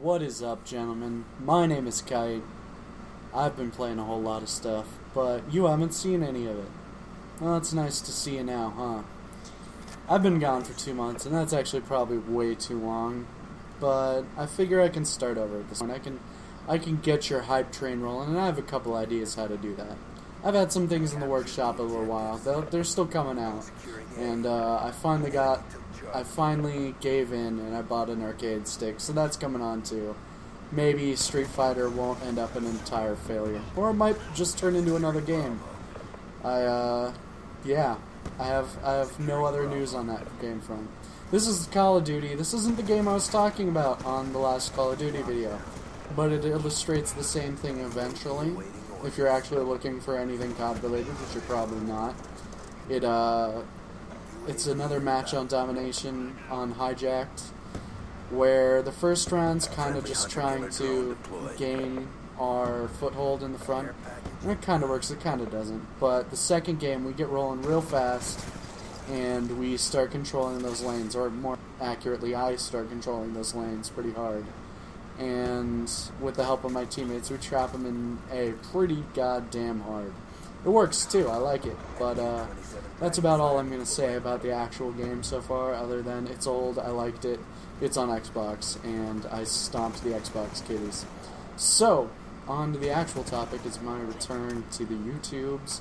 What is up, gentlemen? My name is Kite. I've been playing a whole lot of stuff, but you haven't seen any of it. Well, it's nice to see you now, huh? I've been gone for two months, and that's actually probably way too long. But I figure I can start over at this point. I can, I can get your hype train rolling, and I have a couple ideas how to do that. I've had some things in the workshop a little while. They're, they're still coming out, and uh, I finally got, I finally gave in, and I bought an arcade stick. So that's coming on too. Maybe Street Fighter won't end up an entire failure, or it might just turn into another game. I, uh, yeah, I have I have no other news on that game front. This is Call of Duty. This isn't the game I was talking about on the last Call of Duty video, but it illustrates the same thing eventually. If you're actually looking for anything COD related, which you're probably not, it uh, it's another match on domination on hijacked, where the first round's kind of just trying to gain our foothold in the front. And it kind of works, it kind of doesn't. But the second game, we get rolling real fast, and we start controlling those lanes, or more accurately, I start controlling those lanes pretty hard. And with the help of my teammates, we trap them in A pretty goddamn hard. It works too, I like it, but uh, that's about all I'm going to say about the actual game so far, other than it's old, I liked it, it's on Xbox, and I stomped the Xbox kitties. So, on to the actual topic is my return to the YouTubes.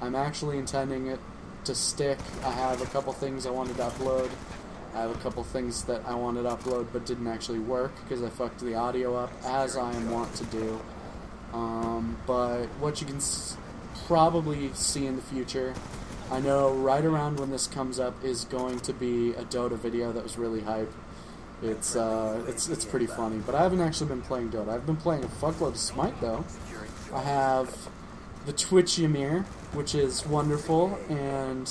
I'm actually intending it to stick. I have a couple things I wanted to upload. I have a couple things that I wanted to upload but didn't actually work because I fucked the audio up, as I am wont to do. Um, but what you can probably see in the future, I know right around when this comes up is going to be a Dota video that was really hype. It's uh, it's it's pretty funny, but I haven't actually been playing Dota. I've been playing a fuckload of Smite though. I have the Twitch Ymir, which is wonderful, and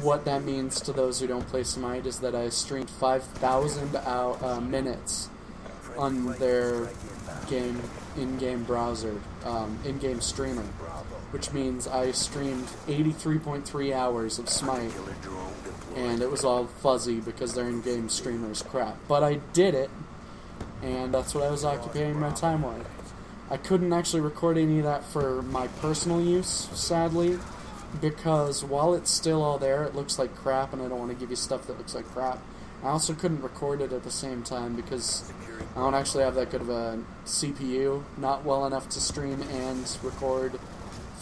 what that means to those who don't play Smite is that I streamed 5,000 uh, minutes on their game in-game browser, um, in-game streamer, which means I streamed 83.3 hours of Smite, and it was all fuzzy because their in-game streamer is crap. But I did it, and that's what I was occupying my time with. I couldn't actually record any of that for my personal use, sadly, because while it's still all there, it looks like crap, and I don't want to give you stuff that looks like crap. I also couldn't record it at the same time because I don't actually have that good of a CPU, not well enough to stream and record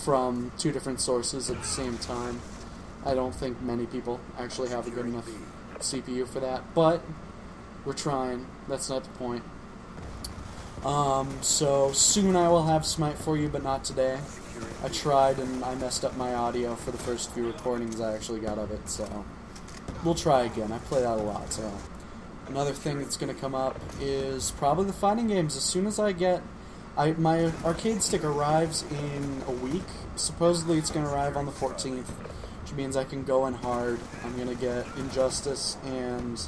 from two different sources at the same time. I don't think many people actually have a good enough CPU for that, but we're trying. That's not the point. Um, so soon I will have Smite for you, but not today. I tried and I messed up my audio for the first few recordings I actually got of it, so we'll try again. I play that a lot, so another thing that's going to come up is probably the fighting games. As soon as I get I my arcade stick arrives in a week. Supposedly it's going to arrive on the 14th, which means I can go in hard. I'm going to get Injustice and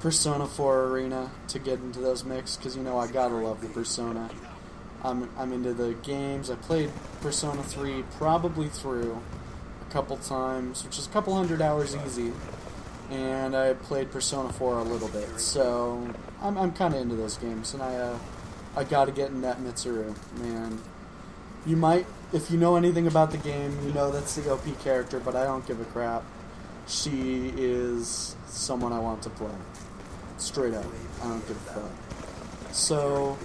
Persona 4 Arena to get into those mix because you know I gotta love the Persona. I'm I'm into the games. I played Persona 3 probably through a couple times, which is a couple hundred hours easy, and I played Persona 4 a little bit. So I'm I'm kind of into those games, and I uh, I gotta get in that Mitsuru man. You might, if you know anything about the game, you know that's the OP character, but I don't give a crap. She is someone I want to play. Straight up. I don't give a fuck. So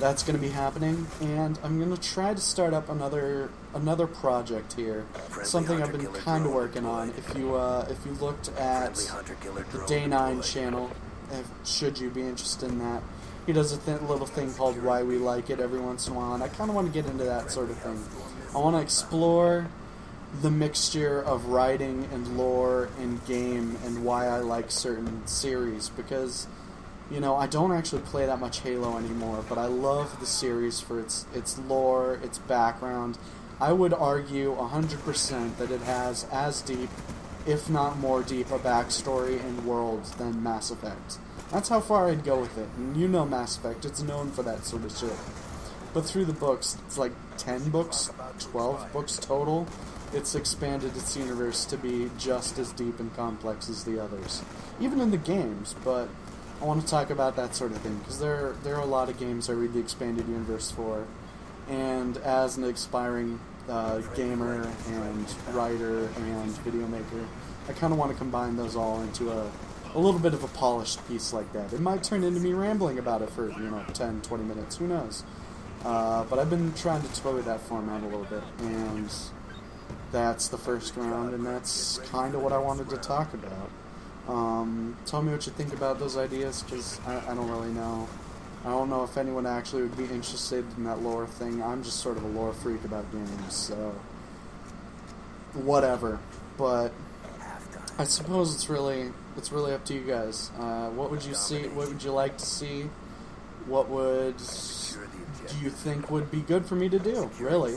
that's going to be happening, and I'm going to try to start up another another project here. Something I've been kind of working on. If you uh, if you looked at the Day Nine channel, if, should you be interested in that, he does a th- little thing called Why We Like It every once in a while, and I kind of want to get into that sort of thing. I want to explore the mixture of writing and lore and game and why I like certain series because you know I don't actually play that much Halo anymore but I love the series for its its lore its background I would argue 100% that it has as deep if not more deep a backstory and world than Mass Effect that's how far I'd go with it. And you know Mass Effect. It's known for that sort of shit. But through the books it's like 10 books 12 books total it's expanded its universe to be just as deep and complex as the others, even in the games. But I want to talk about that sort of thing because there there are a lot of games I read the expanded universe for, and as an expiring uh, gamer and writer and video maker, I kind of want to combine those all into a a little bit of a polished piece like that. It might turn into me rambling about it for you know 10, 20 minutes. Who knows? Uh, but I've been trying to toy with that format a little bit, and that's the first round, and that's kind of what I wanted to talk about. Um, tell me what you think about those ideas, because I, I, don't really know. I don't know if anyone actually would be interested in that lore thing. I'm just sort of a lore freak about games, so whatever. But I suppose it's really it's really up to you guys. Uh, what would you see? What would you like to see? What would do you think would be good for me to do? Really,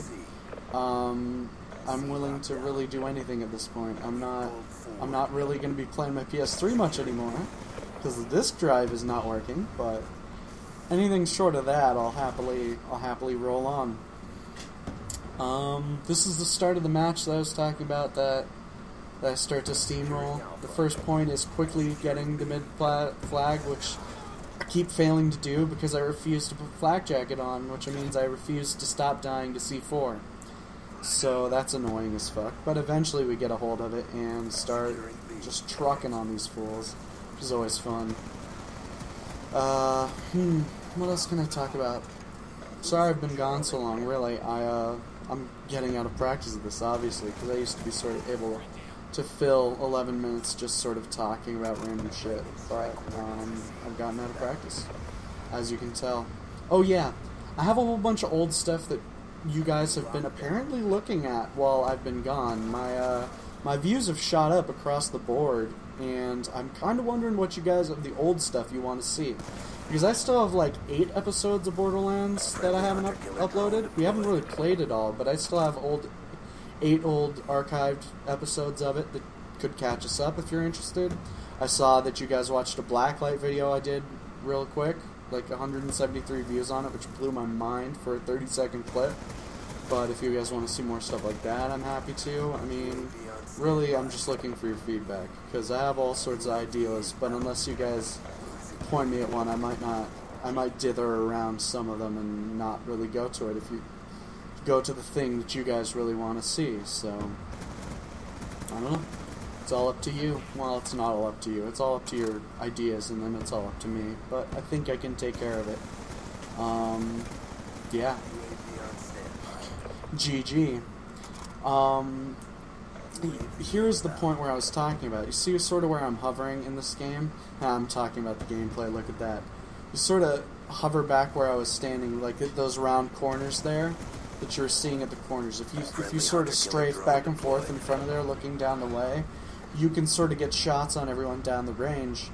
um, I'm willing to really do anything at this point. I'm not. I'm not really going to be playing my PS3 much anymore because the disk drive is not working. But anything short of that, I'll happily. I'll happily roll on. Um, this is the start of the match that I was talking about. That that I start to steamroll. The first point is quickly getting the mid flag, which I keep failing to do because I refuse to put flak jacket on, which means I refuse to stop dying to C4. So that's annoying as fuck. But eventually we get a hold of it and start just trucking on these fools, which is always fun. Uh, hmm, what else can I talk about? Sorry I've been gone so long, really. I, uh, I'm getting out of practice at this, obviously, because I used to be sort of able to fill 11 minutes just sort of talking about random shit, but um, I've gotten out of practice, as you can tell. Oh yeah, I have a whole bunch of old stuff that you guys have been apparently looking at while I've been gone. My uh, my views have shot up across the board, and I'm kind of wondering what you guys of the old stuff you want to see. Because I still have like eight episodes of Borderlands that I haven't up- uploaded. We haven't really played it all, but I still have old eight old archived episodes of it that could catch us up if you're interested. I saw that you guys watched a blacklight video I did real quick, like 173 views on it, which blew my mind for a 30 second clip. But if you guys want to see more stuff like that, I'm happy to. I mean, really, I'm just looking for your feedback because I have all sorts of ideas, but unless you guys point me at one, I might not. I might dither around some of them and not really go to it. If you go to the thing that you guys really want to see. So, I don't know. It's all up to you. Well, it's not all up to you. It's all up to your ideas, and then it's all up to me. But I think I can take care of it. Um, yeah. GG. Um, here's the point where I was talking about. You see sort of where I'm hovering in this game? I'm talking about the gameplay. Look at that. You sort of hover back where I was standing, like those round corners there that you're seeing at the corners. If you if you sort of strafe back and forth in front of there, looking down the way, you can sort of get shots on everyone down the range,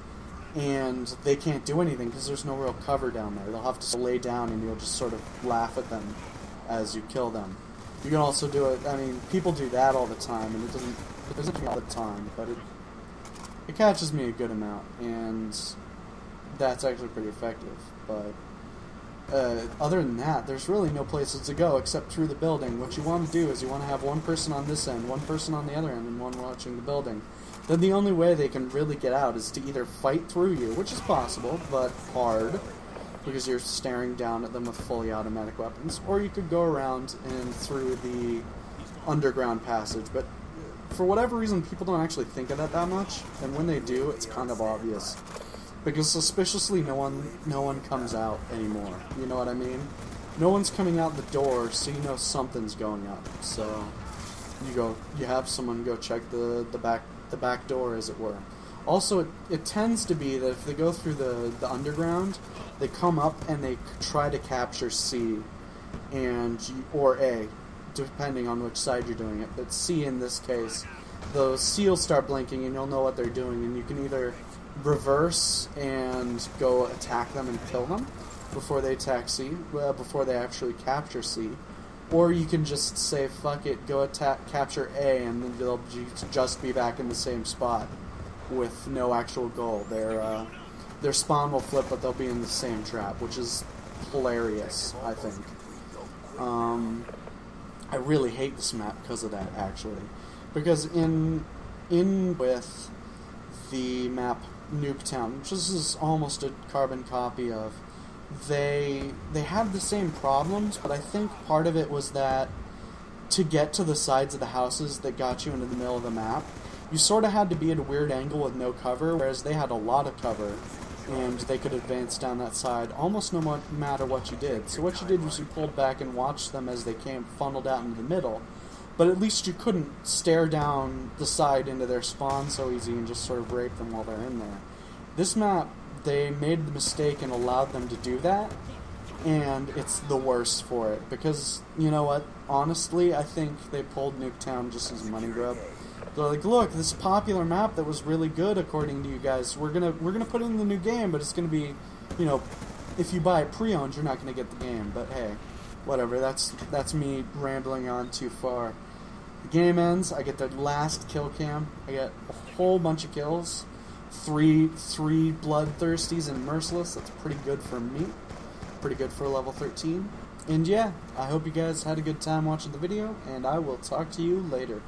and they can't do anything because there's no real cover down there. They'll have to lay down, and you'll just sort of laugh at them as you kill them. You can also do it. I mean, people do that all the time, and it doesn't. It doesn't all the time, but it it catches me a good amount, and that's actually pretty effective. But uh, other than that, there's really no places to go except through the building. What you want to do is you want to have one person on this end, one person on the other end, and one watching the building. Then the only way they can really get out is to either fight through you, which is possible, but hard, because you're staring down at them with fully automatic weapons, or you could go around and through the underground passage. But for whatever reason, people don't actually think of that that much, and when they do, it's kind of obvious because suspiciously no one no one comes out anymore. You know what I mean? No one's coming out the door, so you know something's going up. So you go, you have someone go check the the back the back door, as it were. Also, it, it tends to be that if they go through the the underground, they come up and they try to capture C, and or A, depending on which side you're doing it. But C in this case, the seals start blinking, and you'll know what they're doing, and you can either reverse and go attack them and kill them before they attack C, before they actually capture C. Or you can just say, fuck it, go attack, capture A, and then they'll just be back in the same spot with no actual goal. Their, uh, their spawn will flip, but they'll be in the same trap, which is hilarious, I think. Um, I really hate this map because of that, actually. Because in, in with the map Nuketown, which this is almost a carbon copy of, they they had the same problems, but I think part of it was that to get to the sides of the houses that got you into the middle of the map, you sort of had to be at a weird angle with no cover, whereas they had a lot of cover, and they could advance down that side almost no matter what you did. So what you did was you pulled back and watched them as they came funneled out into the middle, but at least you couldn't stare down the side into their spawn so easy and just sort of rape them while they're in there. This map, they made the mistake and allowed them to do that, and it's the worst for it because you know what? Honestly, I think they pulled Nuketown just as money grub. They're like, look, this popular map that was really good according to you guys. We're gonna we're gonna put it in the new game, but it's gonna be, you know, if you buy it pre-owned, you're not gonna get the game. But hey, whatever. That's that's me rambling on too far. The game ends. I get the last kill cam. I get a whole bunch of kills. Three three bloodthirsties and merciless. That's pretty good for me pretty good for level 13. And yeah, I hope you guys had a good time watching the video, and I will talk to you later.